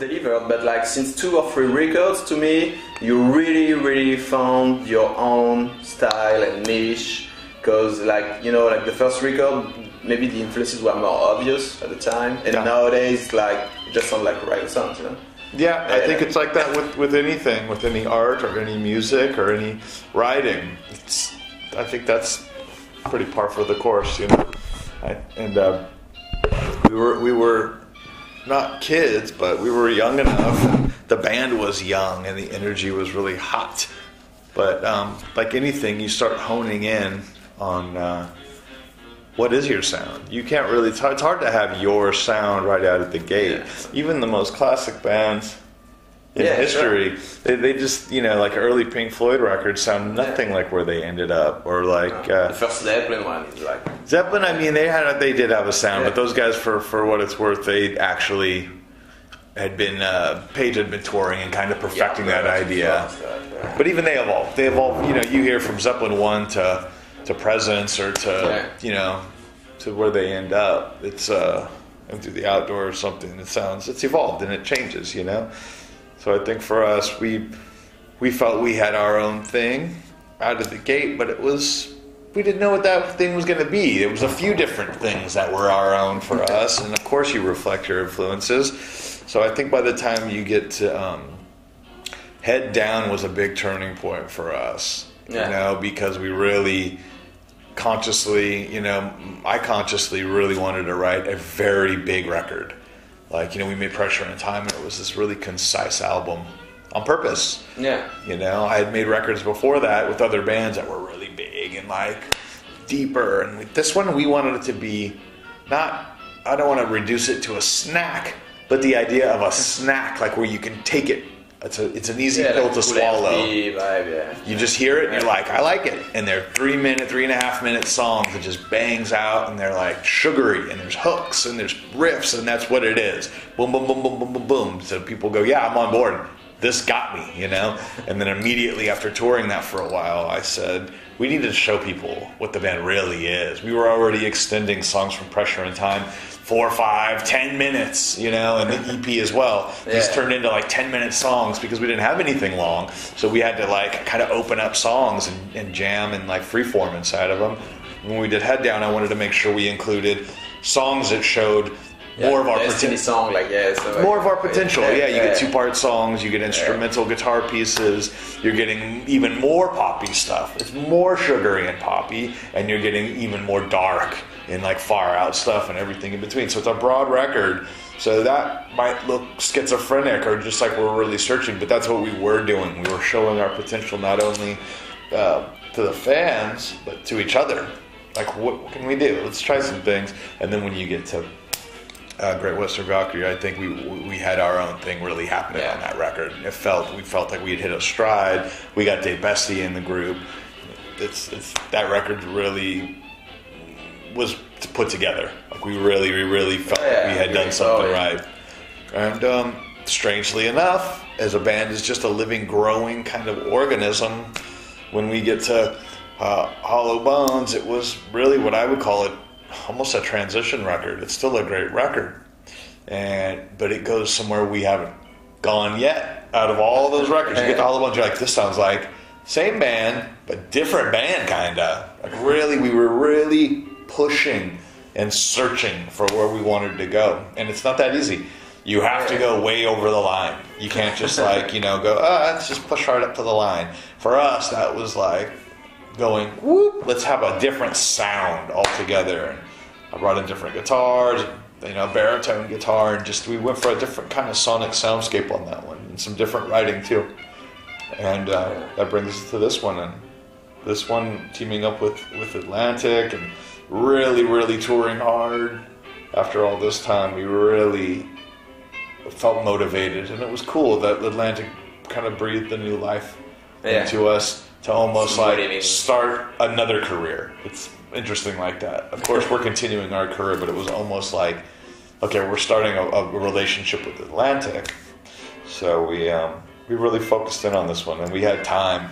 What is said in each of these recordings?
delivered, but like since two or three records, to me, you really, really found your own style and niche. Because like you know, like the first record, maybe the influences were more obvious at the time, and Yeah. nowadays, like it just sounds like regular songs, you know. Yeah, I think it's like that with, with anything, with any art or any music or any writing. It's, I think that's pretty par for the course, you know. I, and uh, we were we were not kids, but we were young enough. The band was young, and the energy was really hot. But um, like anything, you start honing in on uh, what is your sound. You can't really. It's it's hard to have your sound right out of the gate. Even the most classic bands in Yeah, history, they, they just you know like early Pink Floyd records sound nothing like where they ended up, or like. uh, The first Zeppelin one is like Zeppelin, I mean, they had they did have a sound, but those guys, for for what it's worth, they actually had been uh, Page had been touring and kind of perfecting Yeah, that idea. stuff, yeah. But even they evolved. They evolved. You know, you hear from Zeppelin one to to Presence or to Yeah. you know to where they end up. It's uh, through the Out Door or something. It sounds it's evolved and it changes. You know. So I think for us, we we felt we had our own thing out of the gate, but it was we didn't know what that thing was going to be. There was a few different things that were our own for us, and of course, you reflect your influences. So I think by the time you get to um, Head Down was a big turning point for us. Yeah. You know, because we really consciously, you know, I consciously really wanted to write a very big record. Like, you know, we made Pressure and Time, and it was this really concise album on purpose. yeah. You know, I had made records before that with other bands that were really big and like deeper. And this one, we wanted it to be not, I don't want to reduce it to a snack, but the idea of a snack, like where you can take it. It's, a, it's an easy Yeah, pill to swallow. vibe, yeah. You just hear it and you're like, I like it. And they're three minute, three and a half minute songs that just bangs out and they're like sugary and there's hooks and there's riffs and that's what it is. Boom, boom, boom, boom, boom, boom, boom. So people go, yeah, I'm on board. This got me, you know? And then immediately after touring that for a while, I said, we need to show people what the band really is. We were already extending songs from Pressure and Time four, five, ten minutes, you know, and the EP as well. These turned into like 10 minute songs because we didn't have anything long. So we had to like kind of open up songs and, and jam and like freeform inside of them. When we did Head Down, I wanted to make sure we included songs that showed more of our potential. song, like yeah, so like, More of our potential. Yeah, you get two part songs, you get instrumental guitar pieces, you're getting even more poppy stuff. It's more sugary and poppy, and you're getting even more dark and like far out stuff and everything in between. So it's a broad record. So that might look schizophrenic or just like we're really searching, but that's what we were doing. We were showing our potential not only uh, to the fans, but to each other. Like, what can we do? Let's try some things. And then when you get to uh, Great Western Valkyrie, I think we we had our own thing really happening Yeah. on that record. It felt we felt like we had hit a stride. We got Dave Beste in the group. It's it's that record really was put together. Like we really we really felt like we had done something it. right. And um, strangely enough, as a band is just a living, growing kind of organism. When we get to uh, Hollow Bones, it was really what I would call it almost a transition record. It's still a great record, and but it goes somewhere we haven't gone yet. Out of all those records, you get to Hollow Bones, you're like, this sounds like same band but different band, kinda. Like really, we were really pushing and searching for where we wanted to go, and it's not that easy. You have to go way over the line. You can't just like you know go, ah, let's just push right up to the line. For us, that was like going, whoop, let's have a different sound altogether. And I brought in different guitars, you know, baritone guitar, and just we went for a different kind of sonic soundscape on that one, and some different writing too. And uh, that brings us to this one, and this one teaming up with with Atlantic and really, really touring hard. After all this time, we really felt motivated, and it was cool that Atlantic kind of breathed a new life Yeah. into us to almost like start another career. It's interesting like that. Of course, we're continuing our career, but it was almost like, okay, we're starting a, a relationship with Atlantic. So we um, we really focused in on this one, and we had time.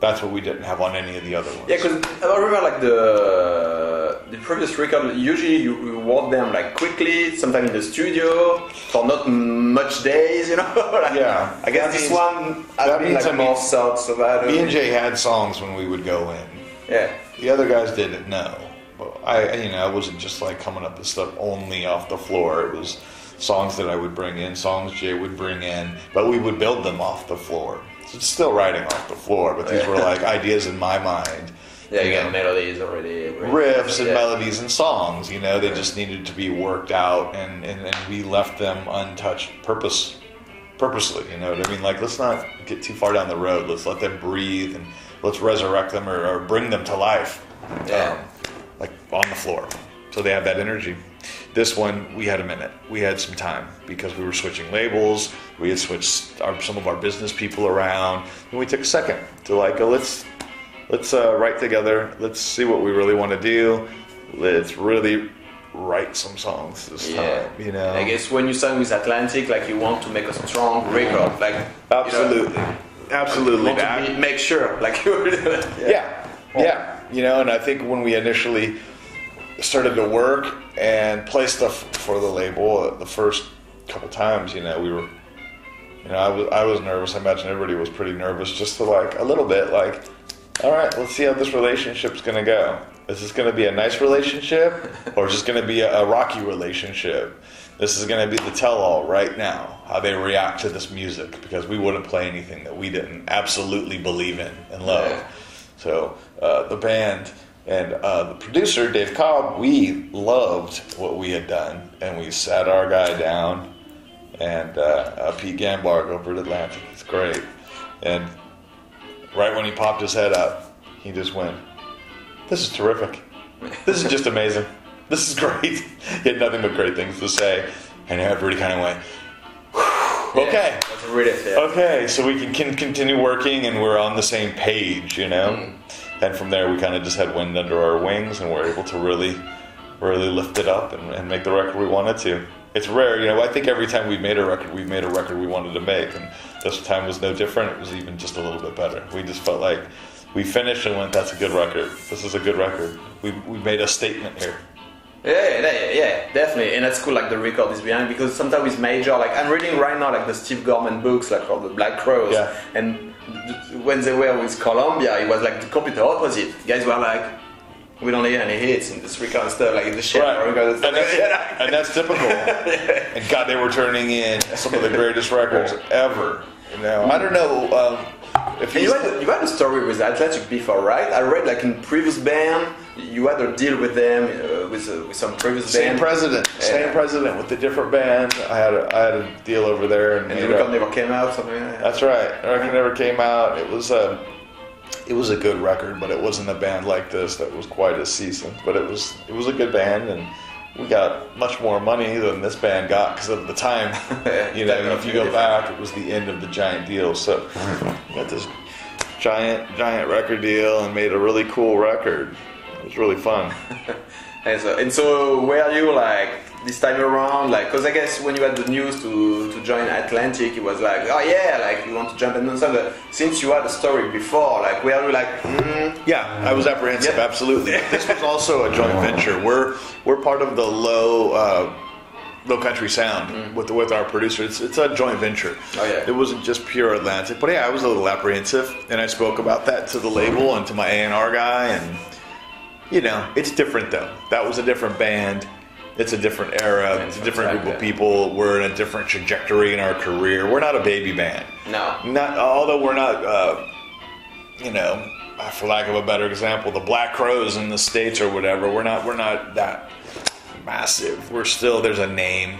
That's what we didn't have on any of the other ones. Yeah, because I remember like the the previous record, usually you, work them like quickly, sometimes in the studio for not much days, you know. like, Yeah. I guess That this means- one that means, like I mean, more thoughts about it. Uh, me and Jay had songs when we would go in. Yeah. The other guys didn't know. But I, you know, I wasn't just like coming up with stuff only off the floor. It was songs that I would bring in, songs Jay would bring in, but we would build them off the floor. Still writing off the floor, but these were like ideas in my mind. Yeah, you know, get melodies already. riffs and yeah. melodies and songs. You know, they just needed to be worked out, and, and, and we left them untouched, purpose, purposely. You know what I mean? Like, let's not get too far down the road. Let's let them breathe, and let's resurrect them or, or bring them to life, Yeah. um, like on the floor, so they have that energy. This one, we had a minute. We had some time because we were switching labels. We had switched our, some of our business people around, and we took a second to like, oh, let's let's uh, write together. Let's see what we really want to do. Let's really write some songs this Yeah. time. You know, I guess when you sign with Atlantic, like you want to make a strong record, like absolutely, you know, absolutely. you want to be, make sure, like you yeah. yeah, You know, and I think when we initially started to work and play stuff for the label, the first couple times, you know, we were, you know, I was I was nervous. I imagine everybody was pretty nervous, just to like a little bit, like, all right, let's see how this relationship's gonna go. Is this gonna be a nice relationship, or is this gonna be a, a rocky relationship? This is gonna be the tell-all right now, how they react to this music, because we wouldn't play anything that we didn't absolutely believe in and love. So uh, the band and uh, the producer Dave Cobb, we loved what we had done, and we sat our guy down, and uh, uh, Pete Ganbarg over at Atlantic. It's great, and right when he popped his head up, he just went, "This is terrific. This is just amazing. This is great." he had nothing but great things to say, and everybody kind of went, "Whew, "Okay." That's really fair. okay, so we can, can continue working and we're on the same page, you know? And from there, we kind of just had wind under our wings and we're able to really, really lift it up and, and make the record we wanted to. It's rare, you know. I think every time we've made a record, we've made a record we wanted to make, and this time was no different. It was even just a little bit better. We just felt like we finished and went, "That's a good record. This is a good record. We we made a statement here." Yeah, yeah, yeah, definitely, and that's cool. Like the record is behind because sometimes it's major, like I'm reading right now, like the Steve Gorman books, like called the Black Crowes, Yeah. and when they were with Columbia, it was like the complete opposite. Guys were like, we don't hear any hits in this record and stuff, like in the shit Right. and And that's, and that's typical. And God, they were turning in some of the greatest records ever. You know, I don't know um, And you you had, you had a story with Atlantic before, right? I read like in previous band, you had a deal with them uh, with uh, with some previous same band, president, same Yeah. president with a different band. I had a, I had a deal over there, and, and the record never came out. Something like that. that's right. The record never came out. It was a it was a good record, but it wasn't a band like this that was quite as seasoned. But it was it was a good band, and we got much more money than this band got because of the time. you know, if you go back, it was the end of the giant deal. So we got this giant giant record deal and made a really cool record. It was really fun. And so, and so were you like this time around, like, because I guess when you had the news to, to join Atlantic, it was like, oh yeah, like you want to jump in and. But since you had a story before, like, we were you like, mm, Yeah, I was apprehensive. Yeah. Absolutely. This was also a joint venture. We're we're part of the low uh, Low Country Sound with with our producer. It's it's a joint venture. Oh, yeah. It wasn't just pure Atlantic, but yeah, I was a little apprehensive, and I spoke about that to the label and to my A and R guy, and you know, it's different though. That was a different band. It's a different era. It's a different group of people. We're in a different trajectory in our career. We're not a baby band. no. Not although we're not, uh, you know, for lack of a better example, the Black Crowes in the states or whatever. We're not. We're not that massive. We're still. There's a name.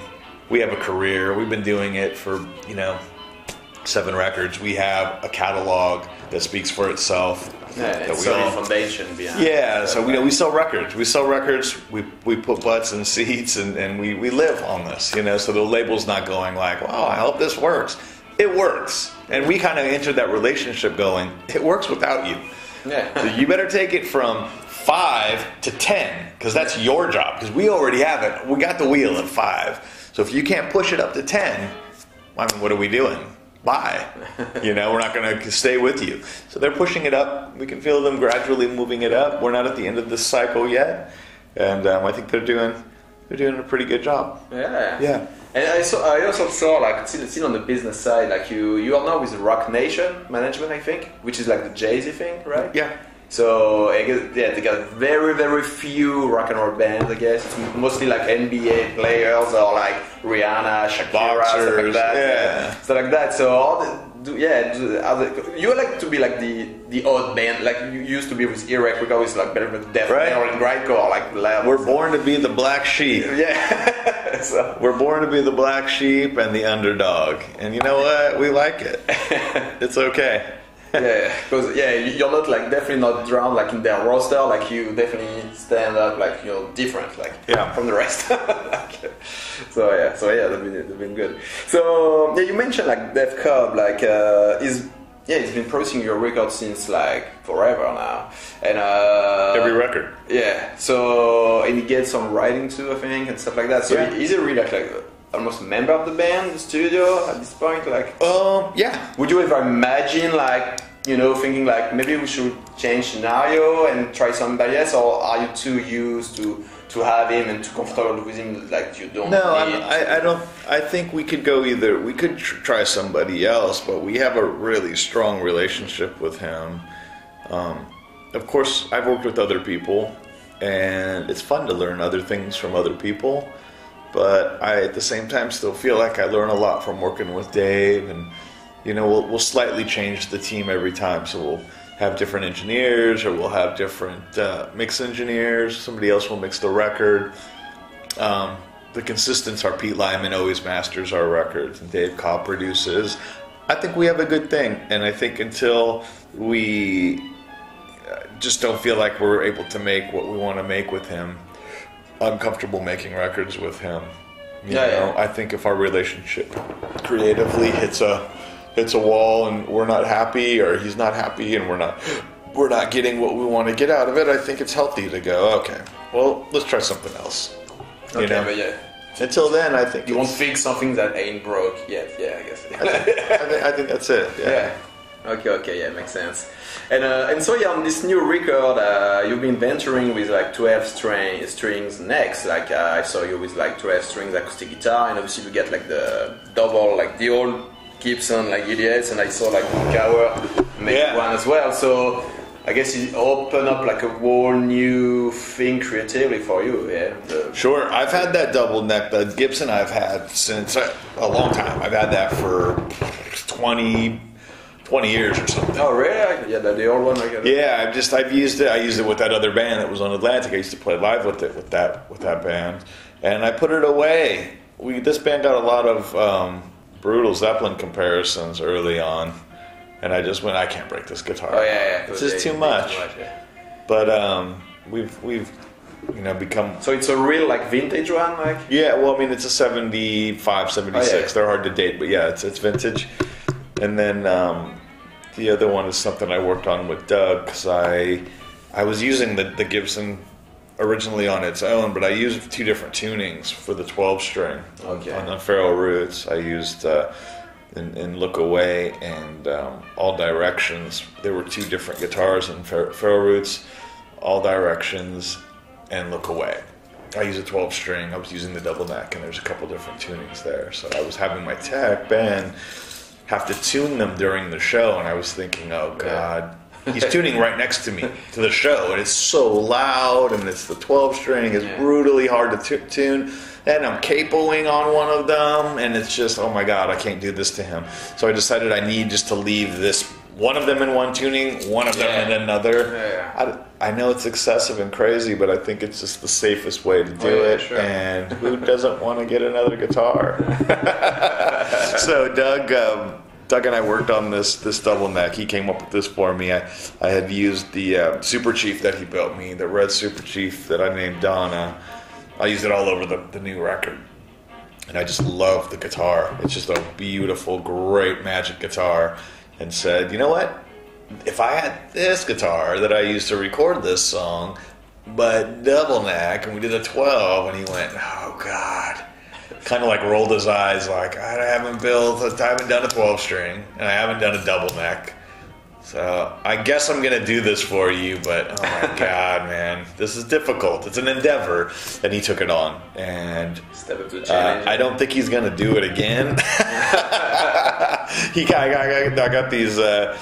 We have a career. We've been doing it for you know seven records. We have a catalog that speaks for itself. Yeah, it's we foundation behind. yeah, so uh, we, we sell records. We sell records. We, we put butts in seats, and, and we, we live on this, you know. So the label's not going like, "Wow, I hope this works." It works, and we kind of entered that relationship going, "It works without you." So Yeah. you better take it from five to ten, because that's your job. Because we already have it. We got the wheel at five. So if you can't push it up to ten, I mean, what are we doing? Bye. You know, we're not going to stay with you. So they're pushing it up. We can feel them gradually moving it up. We're not at the end of this cycle yet. and um, I think they're doing they're doing a pretty good job. Yeah. Yeah. And I saw, I also saw like still, still on the business side, like you you are now with Roc Nation Management, I think, which is like the Jay Z thing, right? Yeah. So I guess yeah, they got very very few rock and roll bands. I guess it's mostly like NBA players or like Rihanna, Shakira, stuff like that, yeah. stuff like that. So all the do, yeah, you like to be like the the odd band, like you used to be with Earache, we always like better with death Right. metal and grindcore, like. We're born to be the black sheep. yeah. so, We're born to be the black sheep and the underdog. And you know what? We like it. It's okay. Yeah, because yeah, you- you're not like definitely not drowned like in their roster. Like you definitely stand up like you know different like Yeah. from the rest. Like, so yeah, so yeah, they've been they've been good. So yeah, you mentioned like Dave Cobb, like uh, is yeah, he's been producing your record since like forever now, and uh, Every record. Yeah, so and he gets some writing too, I think, and stuff like that. So Yeah. is he really like, like almost a member of the band, the studio at this point, like? Um, yeah. Would you ever imagine, like, you know, thinking like maybe we should change scenario and try somebody else, or are you too used to to have him and too comfortable with him, like you don't? No, I, I don't. I think we could go either. We could tr- try somebody else, but we have a really strong relationship with him. Um, of course, I've worked with other people, and it's fun to learn other things from other people. But I, at the same time, still feel like I learn a lot from working with Dave, and you know, we'll, we'll slightly change the team every time. So we'll have different engineers, or we'll have different uh, mix engineers. Somebody else will mix the record. Um, the consistents are Pete Lyman always masters our records, and Dave Cobb produces. I think we have a good thing, and I think until we uh, just don't feel like we're able to make what we want to make with him, I'm comfortable making records with him. You Yeah, know, yeah. I think if our relationship creatively hits a hits a wall and we're not happy, or he's not happy, and we're not we're not getting what we want to get out of it, I think it's healthy to go. Okay, well, let's try something else. Okay, know? but yeah, Until then, I think you won't fix something that ain't broke yet. Yeah, I guess. I think, I think that's it. Yeah. Yeah. Okay, okay, yeah, makes sense. And uh, and so yeah, on this new record, uh, you've been venturing with like 12 string, strings next. Like uh, I saw you with like 12 strings acoustic guitar, and obviously you get like the double, like the old Gibson, like EDS, and I saw like Kauer make Yeah. one as well. So I guess it opened up like a whole new thing creatively for you. Yeah. The- Sure, I've had that double neck. The Gibson I've had since a, a long time. I've had that for 20, 20 years or something. oh really? Yeah, the, the old one. Like, Yeah, I've just I've used it. I used it with that other band that was on Atlantic. I used to play live with it with that with that band, and I put it away. We this band got a lot of um, brutal Zeppelin comparisons early on, and I just went, I can't break this guitar. Oh yeah, yeah. it's just Yeah, too yeah, much. yeah. But um, we've we've you know become So it's a real like vintage one, like. yeah, well, I mean, it's a 75, 76. Oh, yeah. They're hard to date, but yeah, it's, it's vintage. And then um, the other one is something I worked on with Doug because I, I was using the, the Gibson originally on its own, but I used two different tunings for the 12 string Okay. on, on Feral Roots. I used uh, in, in Look Away and um, All Directions. There were two different guitars in Fer- Feral Roots, All Directions and Look Away. I use a 12 string. I was using the double neck, and there's a couple different tunings there. So I was having my tech Ben have to tune them during the show, and I was thinking, oh god, he's tuning right next to me to the show, and it's so loud, and it's the 12 string is Yeah. brutally hard to tu- tune. And I'm capoing on one of them, and it's just, oh my god, I can't do this to him. So I decided I need just to leave this one of them in one tuning, one of them Yeah. in another. Yeah. I, I know it's excessive and crazy, but I think it's just the safest way to do Oh, yeah, it. sure. And who doesn't want to get another guitar? so Doug, um, Doug and I worked on this this double neck. He came up with this for me. I, I had used the uh, Super Chief that he built me, the red Super Chief that I named Donna. I used it all over the, the new record. And I just love the guitar. It's just a beautiful, great magic guitar. And said, you know what? If I had this guitar that I used to record this song, but double neck, and we did a 12, and he went, oh God. Kind of like rolled his eyes, like, I haven't built, I haven't done a 12 string, and I haven't done a double neck. So I guess I'm gonna do this for you, but oh my god, man, this is difficult. It's an endeavor, and he took it on, and Step up to uh. I don't think he's gonna do it again. he got, I got, I got these uh,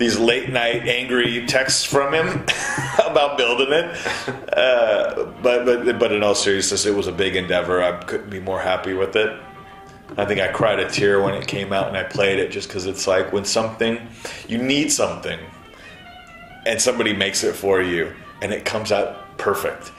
these late night angry texts from him about building it. Uh, but but but in all seriousness, it was a big endeavor. I couldn't be more happy with it. I think I cried a tear when it came out and I played it just because it's like when something you need something and somebody makes it for you and it comes out perfect.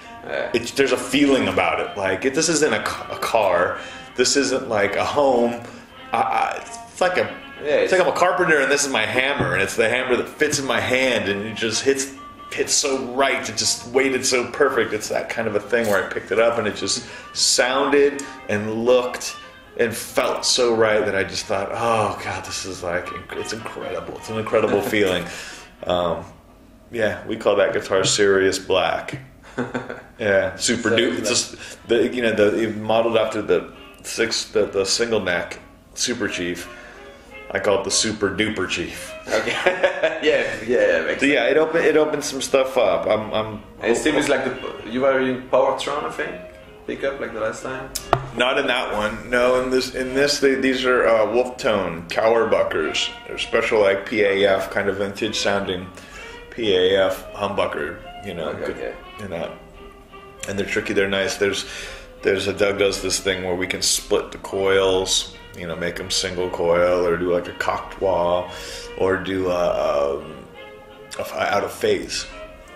It's, there's a feeling about it. Like it, this isn't a, a car. This isn't like a home. I, I, it's like a. Yeah, it's it's- like I'm a carpenter and this is my hammer and it's the hammer that fits in my hand and it just hits hits so right. It just weighted so perfect. It's that kind of a thing where I picked it up and it just sounded and looked and felt so right that I just thought, oh god, this is like it's incredible. It's an incredible feeling. Um, yeah, we call that guitar Sirius Black. Yeah, super So duper. It's just the you know the modeled after the six the, the single neck Super Chief. I call it the Super Duper Chief. Okay. yeah, yeah, So yeah, it opened it opened some stuff up. I'm I'm And Steve is like the you were in Powertron, I think. Pick up like the last time. not in that one. No, in this in this they, these are uh, Wolf Tone Kauerbuckers. They're special like PAF kind of vintage sounding PAF humbucker. You know, Okay, good- okay. you know, and they're tricky. They're nice. There's there's a Doug does this thing where we can split the coils. You know, make them single coil or do like a cocktail or do a, um, a out of phase.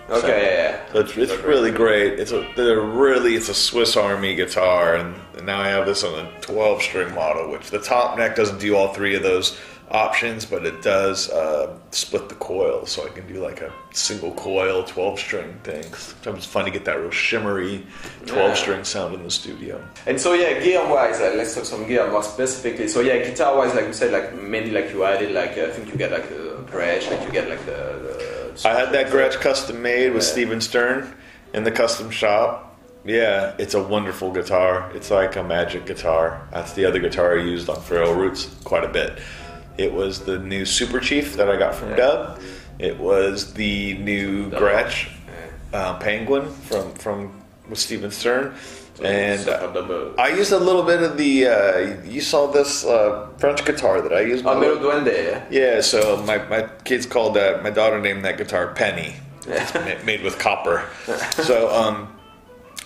Okay, So- yeah, yeah. So it's, it's really great. It's a they're really it's a Swiss Army guitar, and now I have this on a 12 string model, which the top neck doesn't do all three of those options, but it does uh, split the coil, so I can do like a single coil 12 string thing. Sometimes it's fun to get that real shimmery 12 string sound in the studio. And so yeah, gear wise, uh, let's talk some gear more specifically. So yeah, guitar wise, like we said, like mainly like you added like uh, I think you get like a Gretsch, like you get like the. the I had that Gretsch custom made with Yeah. Stephen Stern in the custom shop. Yeah, it's a wonderful guitar. It's like a magic guitar. That's the other guitar I used on Feral Roots quite a bit. It was the new Super Chief that I got from Yeah. Doug. It was the new Doug. Gretsch Yeah. uh, Penguin from from with Stephen Stern, and uh, I used a little bit of the. Uh, you saw this uh, French guitar that I used. Oh, Duende, yeah. Yeah, so my, my kids called that, my daughter named that guitar Penny. It's made with copper. So um,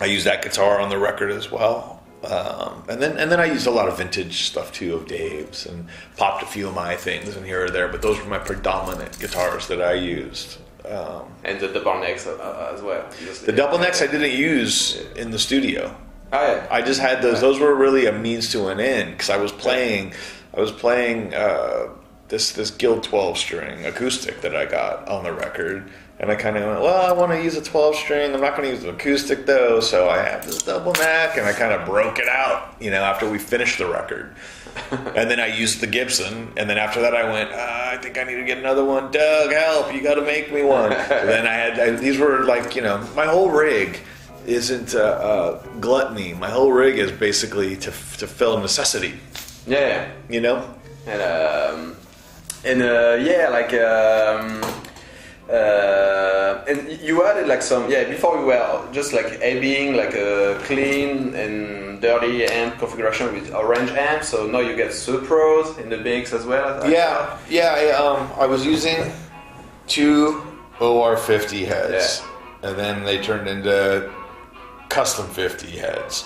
I use that guitar on the record as well. Um, and then and then I used a lot of vintage stuff too of Dave's and popped a few of my things in here or there, but those were my predominant guitars that I used. Um, And the double necks uh, uh, as well. the double necks I didn't use in the studio. Oh yeah. I just had those. Those were really a means to an end because I was playing. I was playing uh, this this Guild 12 string acoustic that I got on the record, and I kind of went, well, I want to use a 12 string. I'm not going to use an acoustic though, so I have this double neck, and I kind of broke it out, you know, after we finished the record. and then I used the Gibson, and then after that I went, uh, I think I need to get another one. Doug, help! You got to make me one. So then I had I, these were like you know my whole rig isn't uh, uh, gluttony. My whole rig is basically to to fill necessity. Yeah. You know. And um, and uh, yeah, like um, uh, and you added like some yeah. Before we were just like being like a clean and dirty amp configuration with orange amp. So now you get Supros in the mix as well. I Yeah, yeah. I, um, I was using two OR50 heads, and then they turned into custom 50 heads,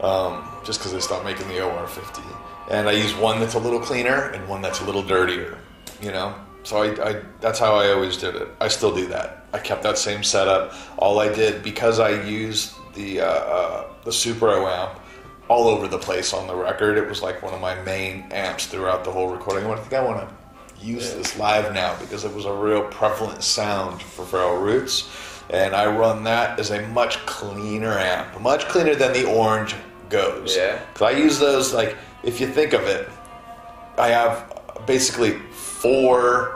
um, just because they stopped making the OR50. And I use one that's a little cleaner and one that's a little dirtier. You know, so I, I that's how I always did it. I still do that. I kept that same setup. All I did because I used the uh, uh, the Supro amp all over the place on the record. It was like one of my main amps throughout the whole recording. I think I want to use this live now because it was a real prevalent sound for Feral Roots, and I run that as a much cleaner amp, much cleaner than the orange goes. Yeah. Because I use those like if you think of it, I have basically four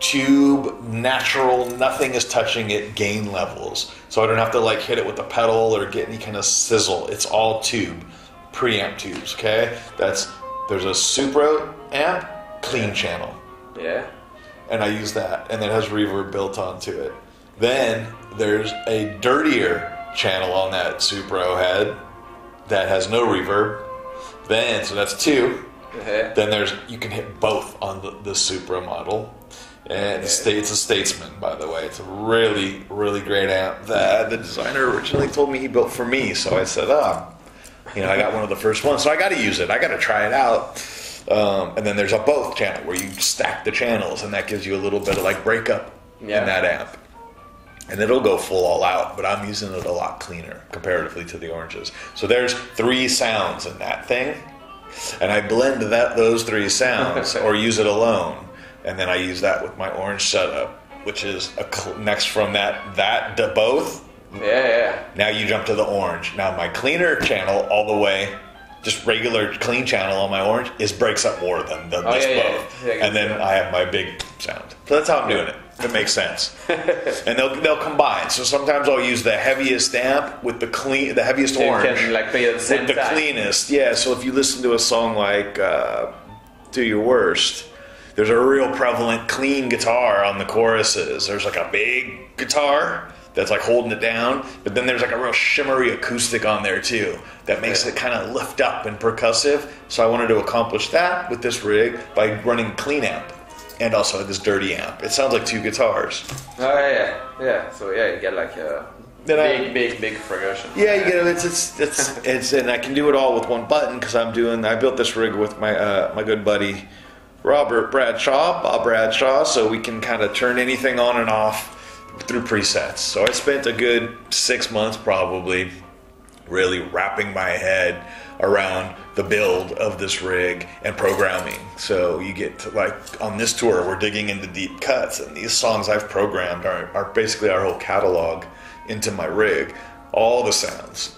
tube natural nothing is touching it gain levels so i don't have to like hit it with a pedal or get any kind of sizzle it's all tube preamp tubes okay that's there's a supro amp clean channel Yeah. and I use that, and it has reverb built onto it. Then there's a dirtier channel on that Supro head that has no reverb. Then so that's two. Yeah. Then there's you can hit both on the, the Supro model. And it's, sta- it's a Statesman, by the way. It's a really, really great amp that the designer originally told me he built for me. So I said, oh, you know, I got one of the first ones, so I got to use it. I got to try it out. Um, and then there's a both channel where you stack the channels, and that gives you a little bit of like breakup Yeah. in that amp. And it'll go full all out, but I'm using it a lot cleaner comparatively to the oranges. So there's three sounds in that thing, and I blend that those three sounds or use it alone, and then I use that with my orange setup, which is a cl- next from that that to both. Yeah, yeah. Now you jump to the orange. Now my cleaner channel all the way, just regular clean channel on my orange is breaks up more than the, Oh, this yeah, both, yeah. Yeah, and then I have my big sound. So that's how I'm doing it. It makes sense, and they'll they'll combine. So sometimes I'll use the heaviest amp with the clean, the heaviest So orange can like the same with the time. cleanest. Yeah. So if you listen to a song like uh, "Do Your Worst," there's a real prevalent clean guitar on the choruses. There's like a big guitar that's like holding it down, but then there's like a real shimmery acoustic on there too that makes it kind of lift up and percussive. So I wanted to accomplish that with this rig by running clean amp and also this dirty amp. It sounds like two guitars. Oh yeah, yeah, yeah. So yeah, you get like a Then I- big, big, big progression. Yeah, you get it. It's it's it's, it's and I can do it all with one button because I'm doing. I built this rig with my uh, my good buddy Robert Bradshaw, Bob Bradshaw, so we can kind of turn anything on and off through presets. So I spent a good six months probably really wrapping my head around the build of this rig and programming. So you get to like on this tour, we're digging into deep cuts, and these songs I've programmed are, are basically our whole catalog into my rig. All the sounds,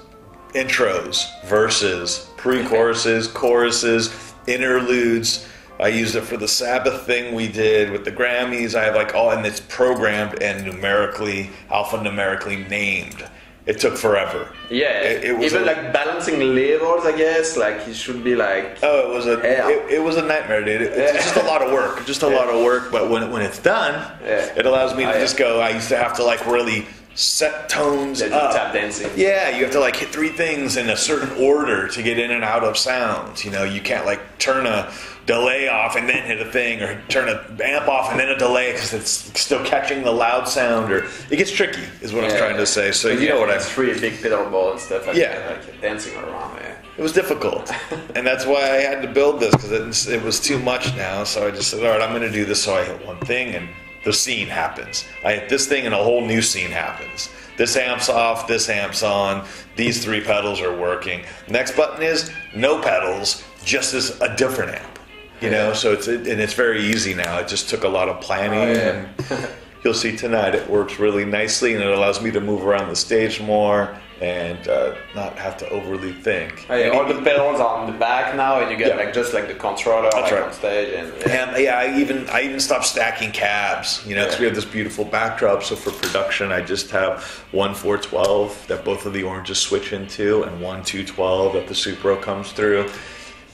intros, verses, pre-choruses, choruses, interludes. I used it for the Sabbath thing we did with the Grammys. I have like all, and it's programmed and numerically, alphanumerically named. It took forever. Yeah, It- it was even a- like balancing levels, I guess. Like it should be like Oh, it was a Yeah. it, it was a nightmare, dude. It- it's Yeah. just a lot of work, just a lot of work. But when when it's done, Yeah. it allows me to Oh, yeah. just go. I used to have to like really set tones yeah, up. tap dancing. Yeah, you have to like hit three things in a certain order to get in and out of sounds. You know, you can't like turn a delay off and then hit a thing, or turn a amp off and then a delay because it's still catching the loud sound. Or it gets tricky, is what I'm Yeah. trying to say. So you Yeah, know what I'm. it's really big pedal ball and stuff. Like Yeah. that, like dancing around. Yeah. It was difficult, and that's why I had to build this because it, it was too much now. So I just said, "All right, I'm going to do this." So I hit one thing, and the scene happens. I hit this thing, and a whole new scene happens. This amp's off. This amp's on. These three pedals are working. Next button is no pedals, just as a different amp. You know, Yeah. so it's and it's very easy now. It just took a lot of planning Oh, yeah. and. You'll see tonight it works really nicely and it allows me to move around the stage more and uh, not have to overly think. Oh, yeah, all the pedals are on the back now, and you get Yeah. like just like the controller That's like right. on stage, and yeah. And yeah, I even I even stopped stacking cabs, you know, because we have this beautiful backdrop. So for production, I just have one 412 that both of the oranges switch into, and one 212 that the Supro comes through.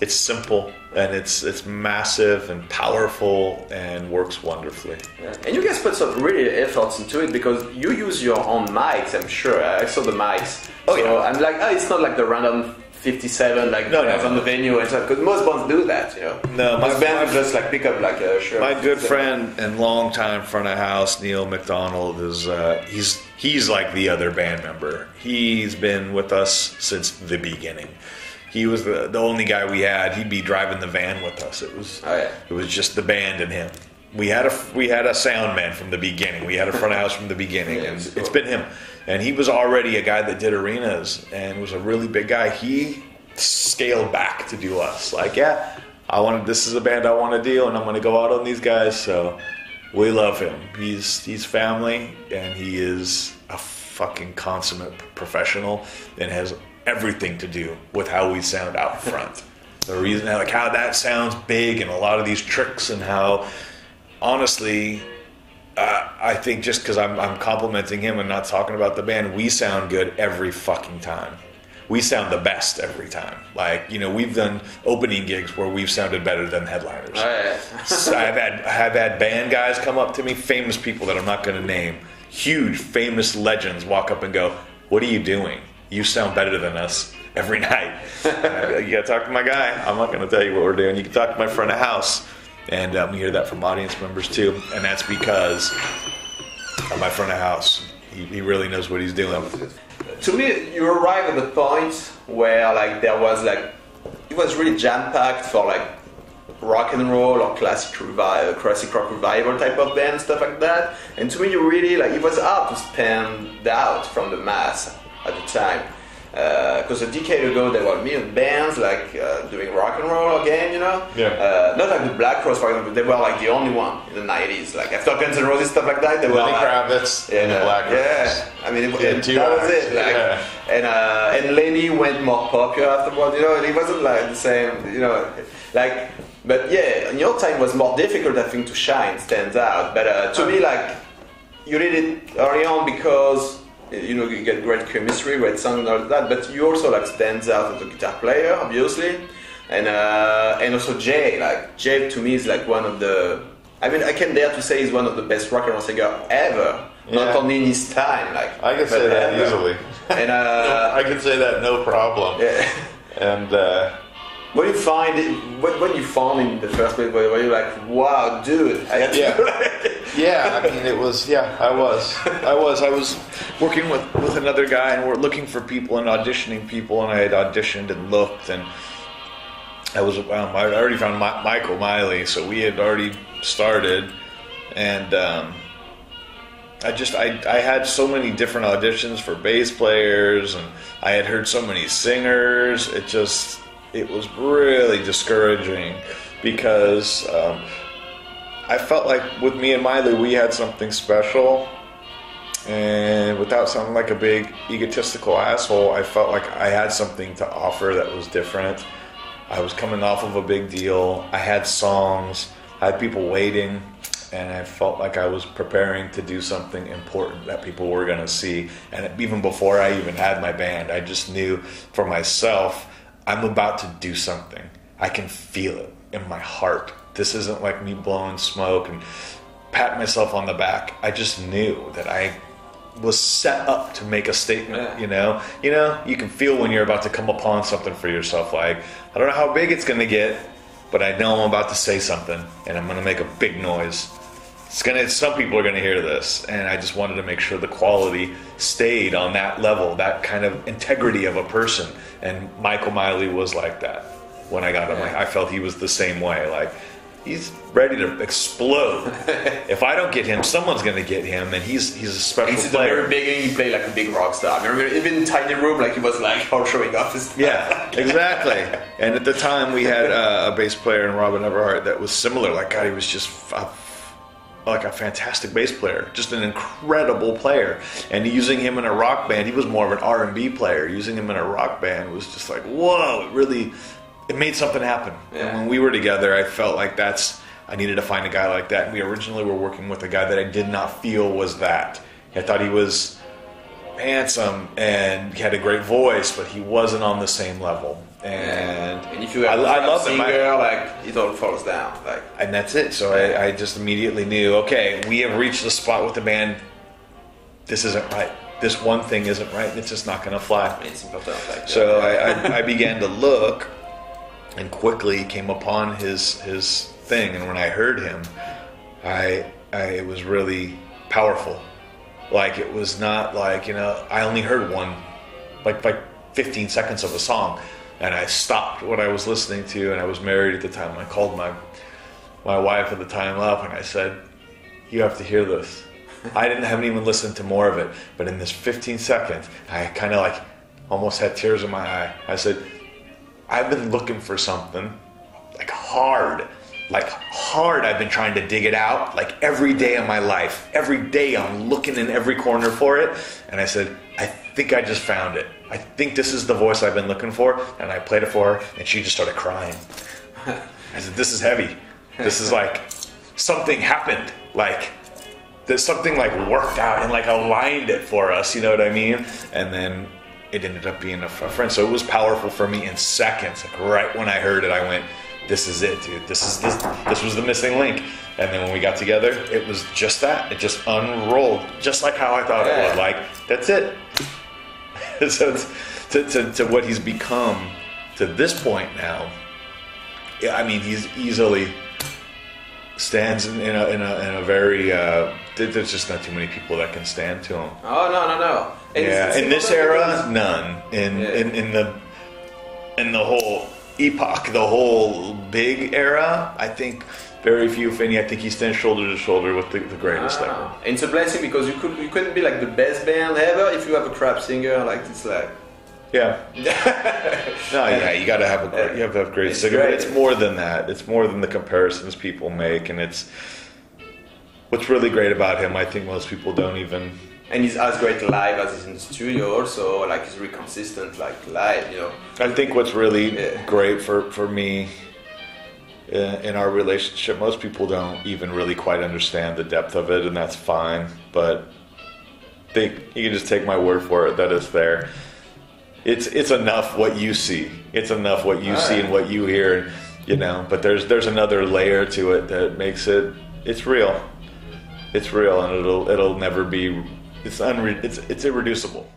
It's simple and it's it's massive and powerful and works wonderfully. Yeah. And you guys put some really efforts into it because you use your own mics, I'm sure. I saw the mics. Oh, so yeah. I'm like, oh, it's not like the random 57 like No, no, on the venue and stuff. Because most bands do that, you know. No, my- most bands just like pick up like a shirt. My good friend and longtime front of house Neil McDonald is uh, he's he's like the other band member. He's been with us since the beginning. He was the, the only guy we had. He'd be driving the van with us. It was Oh, yeah. it was just the band and him. We had a we had a sound man from the beginning. We had a front of house from the beginning, Yeah, and it's it's cool. been him. And he was already a guy that did arenas and was a really big guy. He scaled back to do us. Like, yeah, I wanted this is a band I want to do, and I'm going to go out on these guys. So we love him. He's he's family, and he is a fucking consummate professional, and has everything to do with how we sound out front. the reason, like how that sounds big, and a lot of these tricks, and how honestly. Uh, I think just because I'm, I'm complimenting him and not talking about the band, we sound good every fucking time. we sound the best every time. Like you know, we've done opening gigs where we've sounded better than headliners. Oh, yeah. So I've had I've had band guys come up to me, famous people that I'm not going to name, huge famous legends walk up and go, "What are you doing? You sound better than us every night." Like, you got to talk to my guy. I'm not going to tell you what we're doing. You can talk to my front of house, and um, we hear that from audience members too, and that's because my front of house. He, he really knows what he's doing. to me, you arrive at the point where like there was like it was really jam packed for like rock and roll or classic revival, classic rock revival type of band stuff like that. And to me, you really like it was hard to stand out from the mass at the time. Because a decade ago, there were million bands like uh, doing rock and roll again, you know. Yeah. Uh, not like the Black Crowes, for example. They were like the only one in the '90s. Like after Guns N' Roses stuff like that, they were Lenny like, Kravitz and the Black Crowes. yeah. I mean, it, Yeah, it- that was it. Like, yeah. and uh, and Lenny went more popular afterwards. You know, and it wasn't like the same. You know, like. But yeah, in your time was more difficult, I think, to shine, stand out. But uh, to me, like, you did it early on because you know you get great chemistry, great sound and all that. But you also like stands out as a guitar player, obviously, and uh, and also Jay. Like Jay to me is like one of the. I mean, I can dare to say he's one of the best rock and roll singer ever. Not only in his time, like I can say that ever. easily. And uh, I can say that no problem. yeah. And uh, When you find it, when, when you found him in the first place, were you like, "Wow, dude!" I Yeah. yeah, I mean, it was. Yeah, I was. I was. I was working with with another guy, and we're looking for people and auditioning people, and I had auditioned and looked, and I was. Um, I already found Mi- Michael Miley, so we had already started, and. Um, I just I, I had so many different auditions for bass players and I had heard so many singers it just it was really discouraging because um, I felt like with me and Miley we had something special. And without sounding like a big egotistical asshole I felt like I had something to offer that was different. I was coming off of a big deal. I had songs. I had people waiting. And I felt like I was preparing to do something important that people were going to see. And even before I even had my band, I just knew for myself, I'm about to do something. I can feel it in my heart. This isn't like me blowing smoke and patting myself on the back. I just knew that I was set up to make a statement, you know? You know, you can feel when you're about to come upon something for yourself like, I don't know how big it's going to get, but I know I'm about to say something and I'm going to make a big noise. It's gonna. Some people are gonna hear this, and I just wanted to make sure the quality stayed on that level, that kind of integrity of a person. And Michael Miley was like that. When I got him, like, I felt he was the same way. Like he's ready to explode. if I don't get him, someone's gonna get him, and he's he's a special the player. very beginning, he played like a big rock star. I remember even in tiny room, like he was like all showing off his. Yeah, exactly. And at the time, we had uh, a bass player in Robin Everhart that was similar. Like God, he was just f- like a fantastic bass player, just an incredible player. And using him in a rock band, he was more of an R and B player. Using him in a rock band was just like whoa! It really, it made something happen. Yeah. And when we were together, I felt like that's I needed to find a guy like that. And we originally were working with a guy that I did not feel was that. I thought he was handsome and he had a great voice, but he wasn't on the same level. And, And if you I, I love I- like it all falls down. Like and that's it. So I, I just immediately knew, okay, we have reached the spot with the band. This isn't right. This one thing isn't right. It's just not going to fly. it's. Like So I, I, I began to look, and quickly came upon his his thing. And when I heard him, I, I it was really powerful. Like it was not like you know I only heard one, like like 15 seconds of a song, and I stopped what I was listening to. And I was married at the time. And I called my my wife at the time up, and I said, "You have to hear this." I didn't haven't even listened to more of it, but in this 15 seconds, I kind of like almost had tears in my eye. I said, "I've been looking for something like hard, like hard. I've been trying to dig it out like every day of my life. Every day I'm looking in every corner for it." And I said, "I think I just found it. I think this is the voice I've been looking for." And I played it for her, and she just started crying. I said, "This is heavy. This is like something happened. Like that something like worked out and like aligned it for us. You know what I mean?" And then it ended up being a, a friend. So it was powerful for me in seconds. Like right when I heard it, I went, "This is it, dude. This is this. This was the missing link." And then when we got together, it was just that. It just unrolled, just like how I thought it would. Like that's it. so it's, to, to, to what he's become to this point now. Yeah, I mean, he's easily stands in, in, a, in, a, in a very. Uh, there's just not too many people that can stand to him. Oh no no no. It's- Yeah, it's in this era, none. In, Yeah. in in the in the whole epoch, the whole big era, I think very few, if any. I think he stands shoulder to shoulder with the, the greatest ever. Ah. And it's a blessing because you could you couldn't be like the best band ever if you have a crap singer. Like it's like Yeah. No, yeah, you got to have a great, you have to have great It's singer, but it's more than that. It's more than the comparisons people make, and it's what's really great about him. I think most people don't even. And he's as great live as he's in the studio. Also, like he's really consistent, like live. You know. I think what's really Yeah. great for for me in, in our relationship, most people don't even really quite understand the depth of it, and that's fine. But they, you can just take my word for it that it's there. It's it's enough what you see. It's enough what you see and what you hear, you know. But there's there's another layer to it that makes it it's real. It's real, and it'll it'll never be. It's unre- It's it's irreducible.